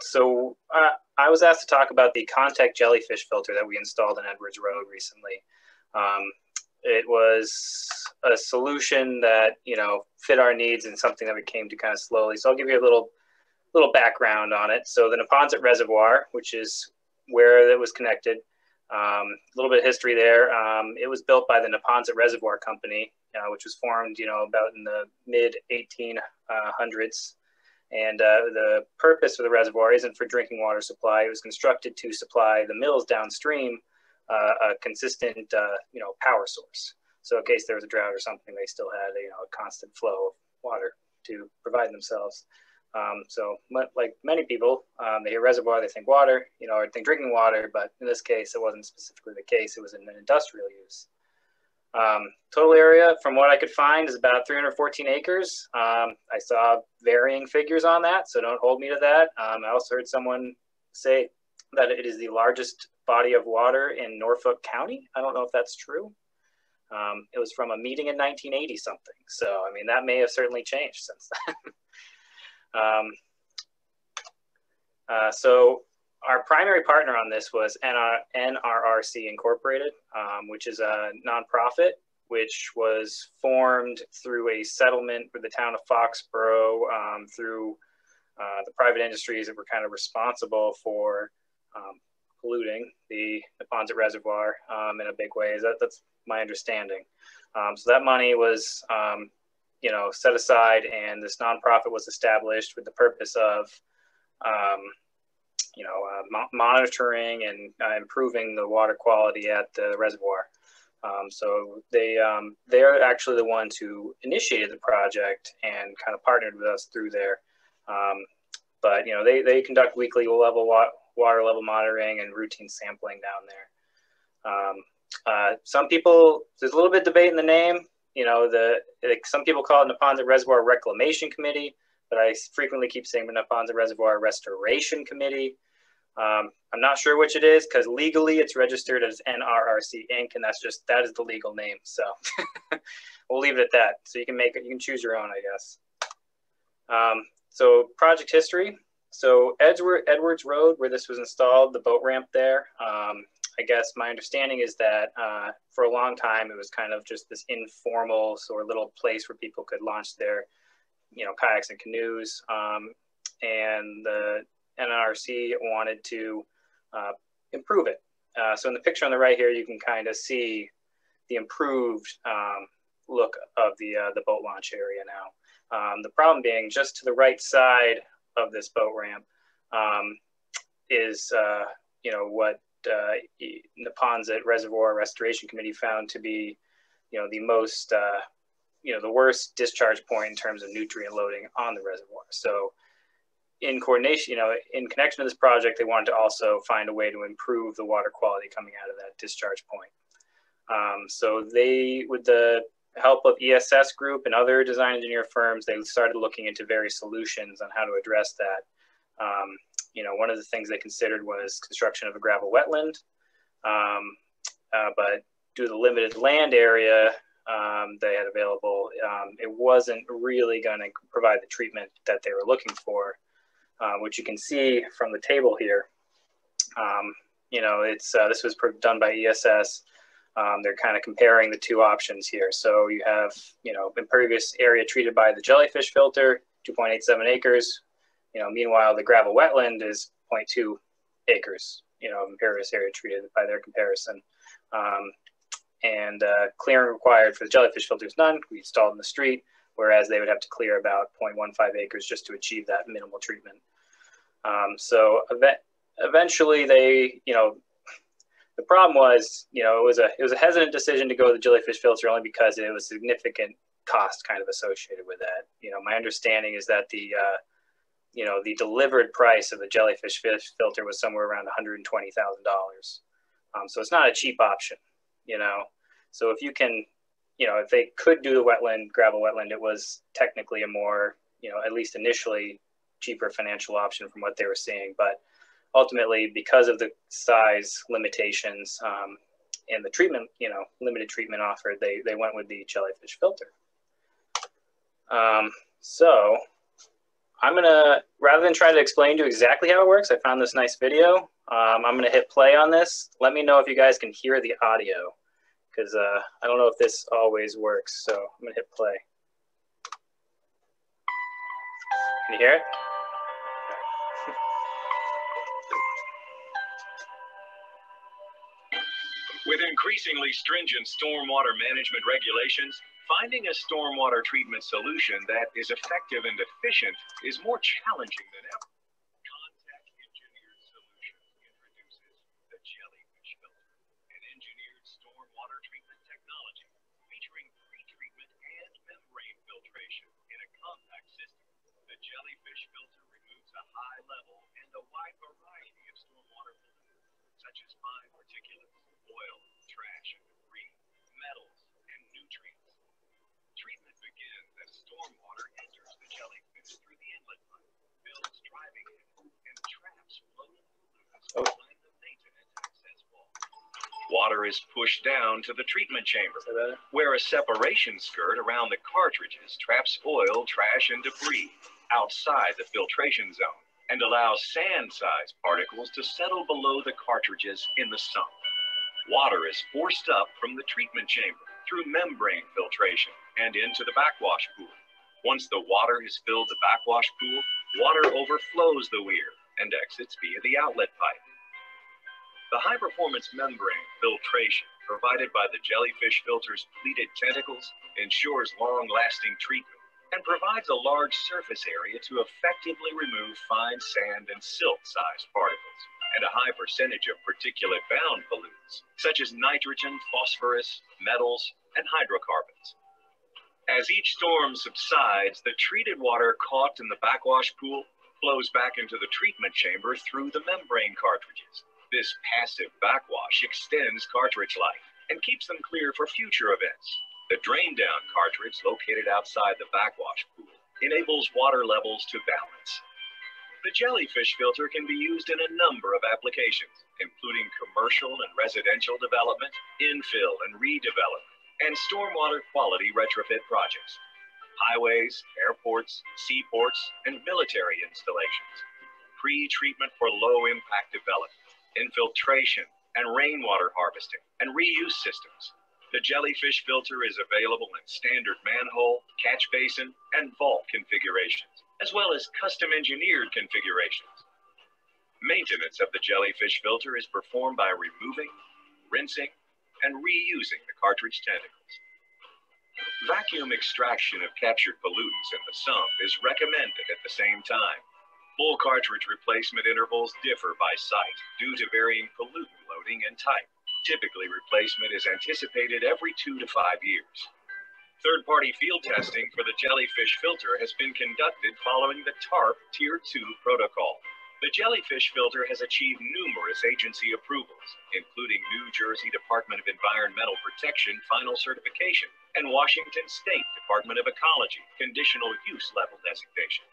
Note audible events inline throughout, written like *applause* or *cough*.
so uh, I was asked to talk about the Contech jellyfish filter that we installed in Edwards Road recently. Um, it was a solution that you know fit our needs and something that we came to kind of slowly. So I'll give you a little little background on it. So the Neponset Reservoir, which is where it was connected, um, a little bit of history there. Um, it was built by the Neponset Reservoir Company, uh, which was formed, you know, about in the mid 1800s. And uh, the purpose of the reservoir isn't for drinking water supply. It was constructed to supply the mills downstream uh, a consistent, uh, you know, power source. So in case there was a drought or something, they still had, you know, a constant flow of water to provide themselves. Um, so, like many people, um, they hear reservoir, they think water, you know, or think drinking water, but in this case, it wasn't specifically the case. It was an industrial use. Um, total area, from what I could find, is about 314 acres. Um, I saw varying figures on that, so don't hold me to that. Um, I also heard someone say that it is the largest body of water in Norfolk County. I don't know if that's true. Um, it was from a meeting in 1980 something. So, I mean, that may have certainly changed since then. *laughs* um, uh, so, our primary partner on this was NR, NRRC Incorporated, um, which is a nonprofit which was formed through a settlement with the town of Foxborough um, through uh, the private industries that were kind of responsible for um, polluting the Neponset Reservoir um, in a big way. That, that's my understanding. Um, so that money was, um, you know, set aside, and this nonprofit was established with the purpose of, you know, uh, mo- monitoring and uh, improving the water quality at the reservoir. Um, so they um, they're actually the ones who initiated the project and kind of partnered with us through there. Um, but you know they, they conduct weekly level wa- water level monitoring and routine sampling down there. Um, uh, some people, there's a little bit debate in the name. You know, the some people call it Neponset Reservoir Reclamation Committee, but I frequently keep saying the Neponset Reservoir Restoration Committee. Um, I'm not sure which it is because legally it's registered as NRRC Inc. and that's just that is the legal name. So *laughs* we'll leave it at that. So you can make it, you can choose your own, I guess. Um, so project history. So Edward, Edwards Road, where this was installed, the boat ramp there, um, I guess my understanding is that uh, for a long time it was kind of just this informal sort of little place where people could launch their, you know, kayaks and canoes. Um, and the NRC wanted to uh, improve it. Uh, so in the picture on the right here, you can kind of see the improved um, look of the uh, the boat launch area now. Um, the problem being just to the right side of this boat ramp um, is, uh, you know, what uh, Neponset Reservoir Restoration Committee found to be, you know, the most, uh, you know, the worst discharge point in terms of nutrient loading on the reservoir. So in coordination, you know, in connection to this project, they wanted to also find a way to improve the water quality coming out of that discharge point. Um, so they, with the help of ESS Group and other design engineer firms, they started looking into various solutions on how to address that. Um, you know, one of the things they considered was construction of a gravel wetland, um, uh, but due to the limited land area um, they had available, um, it wasn't really going to provide the treatment that they were looking for, uh, which you can see from the table here. Um, you know, it's uh, this was done by ESS. Um, they're kind of comparing the two options here. So you have, you know, impervious area treated by the jellyfish filter, 2.87 acres. You know, meanwhile, the gravel wetland is 0.2 acres, you know, impervious area treated by their comparison. Um, and uh, clearing required for the jellyfish filter is none. We installed in the street, whereas they would have to clear about 0.15 acres just to achieve that minimal treatment. Um, so ev eventually they, you know, the problem was, you know, it was a it was a hesitant decision to go with the jellyfish filter only because it was significant cost kind of associated with that. You know, my understanding is that the uh, you know the delivered price of the jellyfish fish filter was somewhere around one hundred and twenty thousand um, dollars. So it's not a cheap option. You know, so if you can, you know, if they could do the wetland gravel wetland, it was technically a more you know at least initially cheaper financial option from what they were seeing, but ultimately, because of the size limitations um, and the treatment, you know, limited treatment offered, they, they went with the jellyfish filter. Um, so I'm gonna, rather than try to explain to you exactly how it works, I found this nice video. Um, I'm gonna hit play on this. Let me know if you guys can hear the audio, because uh, I don't know if this always works. So I'm gonna hit play. Can you hear it? *laughs* With increasingly stringent stormwater management regulations, finding a stormwater treatment solution that is effective and efficient is more challenging than ever. Contech Engineered Solutions introduces the Jellyfish Filter, an engineered stormwater treatment technology featuring pre-treatment and membrane filtration in a compact system. The Jellyfish Filter removes a high level and a wide variety of stormwater pollutants, such as fine particulates oil, trash, debris, metals, and nutrients. Treatment begins as stormwater enters the jellyfish through the inlet pipe, builds driving in, and traps floating pollutants oh. behind the maintenance access wall. Water is pushed down to the treatment chamber, where a separation skirt around the cartridges traps oil, trash, and debris outside the filtration zone and allows sand-sized particles to settle below the cartridges in the sump. Water is forced up from the treatment chamber through membrane filtration and into the backwash pool. Once the water has filled the backwash pool, water overflows the weir and exits via the outlet pipe. The high performance membrane filtration provided by the jellyfish filter's pleated tentacles ensures long lasting treatment and provides a large surface area to effectively remove fine sand and silt sized particles and a high percentage of particulate bound pollutants, such as nitrogen, phosphorus, metals, and hydrocarbons. As each storm subsides, the treated water caught in the backwash pool flows back into the treatment chamber through the membrane cartridges. This passive backwash extends cartridge life and keeps them clear for future events. The drain down cartridge located outside the backwash pool enables water levels to balance the jellyfish filter can be used in a number of applications, including commercial and residential development, infill and redevelopment, and stormwater quality retrofit projects, highways, airports, seaports, and military installations, pre-treatment for low-impact development, infiltration and rainwater harvesting, and reuse systems. The jellyfish filter is available in standard manhole, catch basin, and vault configurations as well as custom engineered configurations. Maintenance of the jellyfish filter is performed by removing, rinsing, and reusing the cartridge tentacles. Vacuum extraction of captured pollutants in the sump is recommended at the same time. Full cartridge replacement intervals differ by site due to varying pollutant loading and type. Typically, replacement is anticipated every two to five years. Third party field testing for the jellyfish filter has been conducted following the TARP Tier 2 protocol. The jellyfish filter has achieved numerous agency approvals, including New Jersey Department of Environmental Protection final certification and Washington State Department of Ecology conditional use level designation.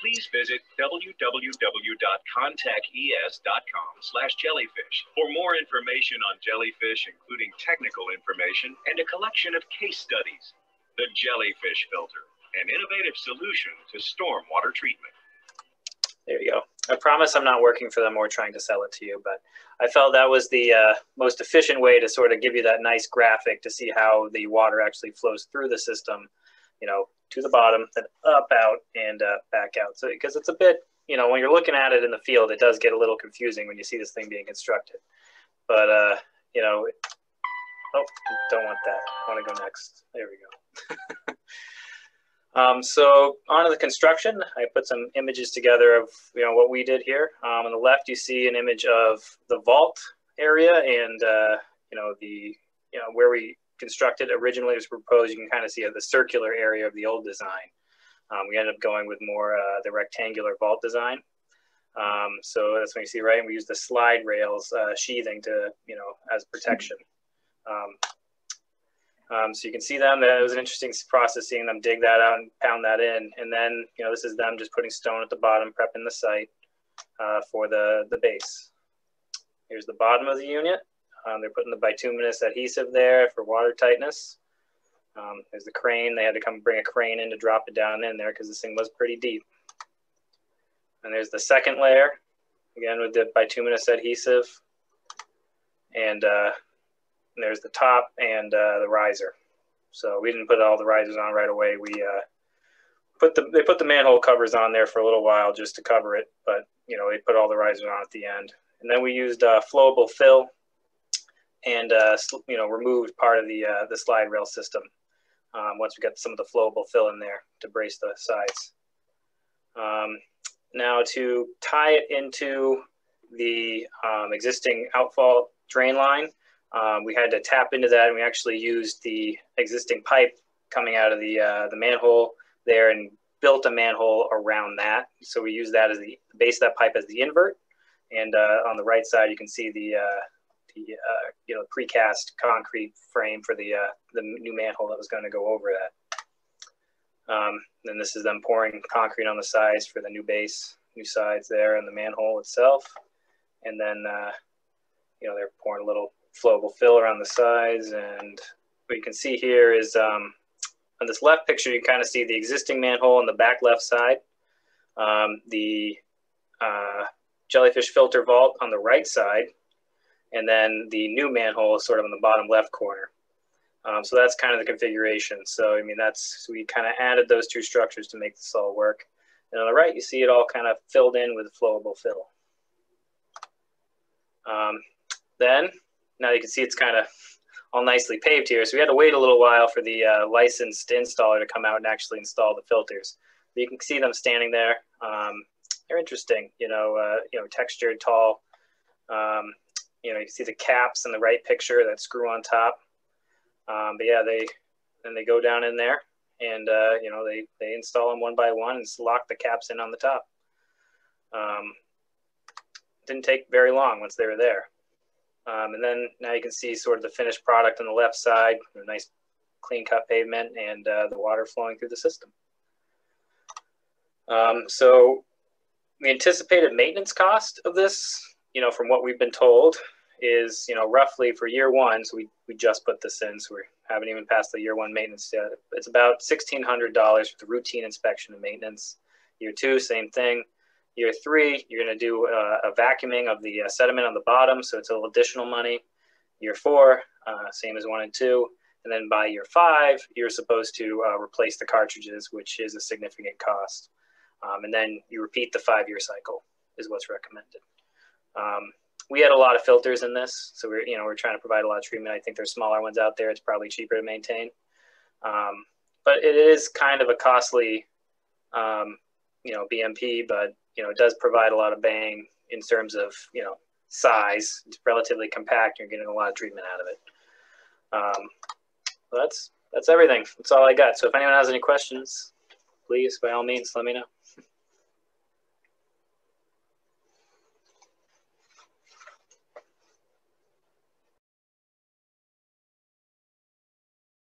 Please visit www.conteches.com slash jellyfish for more information on jellyfish, including technical information and a collection of case studies. The Jellyfish Filter, an innovative solution to stormwater treatment. There you go. I promise I'm not working for them or trying to sell it to you, but I felt that was the uh, most efficient way to sort of give you that nice graphic to see how the water actually flows through the system, you know, to the bottom, then up, out, and uh, back out. So because it's a bit, you know, when you're looking at it in the field, it does get a little confusing when you see this thing being constructed. But uh, you know, oh, don't want that. I want to go next. There we go. *laughs* um, so on to the construction, I put some images together of you know what we did here. Um, on the left, you see an image of the vault area and uh, you know the you know where we constructed originally was proposed, you can kind of see the circular area of the old design. Um, we ended up going with more uh, the rectangular vault design. Um, so that's when you see, right? And we use the slide rails uh, sheathing to, you know, as protection. Um, um, so you can see them. That was an interesting process seeing them dig that out and pound that in. And then, you know, this is them just putting stone at the bottom, prepping the site uh, for the, the base. Here's the bottom of the unit. Um, they're putting the bituminous adhesive there for water tightness. Um, there's the crane. They had to come bring a crane in to drop it down in there because this thing was pretty deep. And there's the second layer, again with the bituminous adhesive. And, uh, and there's the top and uh, the riser. So we didn't put all the risers on right away. We uh, put the they put the manhole covers on there for a little while just to cover it, but you know they put all the risers on at the end. And then we used uh, flowable fill and uh, you know removed part of the uh, the slide rail system um, once we got some of the flowable fill in there to brace the sides. Um, now to tie it into the um, existing outfall drain line, um, we had to tap into that and we actually used the existing pipe coming out of the, uh, the manhole there and built a manhole around that. So we use that as the base of that pipe as the invert. And uh, on the right side, you can see the, uh, the uh, you know, precast concrete frame for the, uh, the new manhole that was going to go over that. Um, then this is them pouring concrete on the sides for the new base, new sides there and the manhole itself. And then, uh, you know, they're pouring a little flowable fill around the sides. And what you can see here is um, on this left picture, you kind of see the existing manhole on the back left side, um, the uh, jellyfish filter vault on the right side, and then the new manhole is sort of in the bottom left corner. Um, so that's kind of the configuration. So, I mean, that's, so we kind of added those two structures to make this all work. And on the right, you see it all kind of filled in with flowable fill. Um, then now you can see it's kind of all nicely paved here. So we had to wait a little while for the uh, licensed installer to come out and actually install the filters. But you can see them standing there. Um, they're interesting, you know, uh, you know, textured, tall. Um, you know, you see the caps in the right picture that screw on top. Um, but yeah, they then they go down in there and uh, you know they they install them one by one and lock the caps in on the top. Um, didn't take very long once they were there. Um, and then now you can see sort of the finished product on the left side, a nice clean cut pavement and uh, the water flowing through the system. Um, so the anticipated maintenance cost of this, you know, from what we've been told is, you know, roughly for year one, so we, we just put this in, so we haven't even passed the year one maintenance yet. It's about $1,600 for the routine inspection and maintenance. Year two, same thing. Year three, you're going to do uh, a vacuuming of the uh, sediment on the bottom, so it's a little additional money. Year four, uh, same as one and two. And then by year five, you're supposed to uh, replace the cartridges, which is a significant cost. Um, and then you repeat the five-year cycle is what's recommended. Um, we had a lot of filters in this, so we're you know we're trying to provide a lot of treatment. I think there's smaller ones out there. It's probably cheaper to maintain, um, but it is kind of a costly, um, you know, BMP. But you know, it does provide a lot of bang in terms of, you know, size. It's relatively compact. You're getting a lot of treatment out of it. Um, that's, that's everything. That's all I got. So if anyone has any questions, please, by all means, let me know.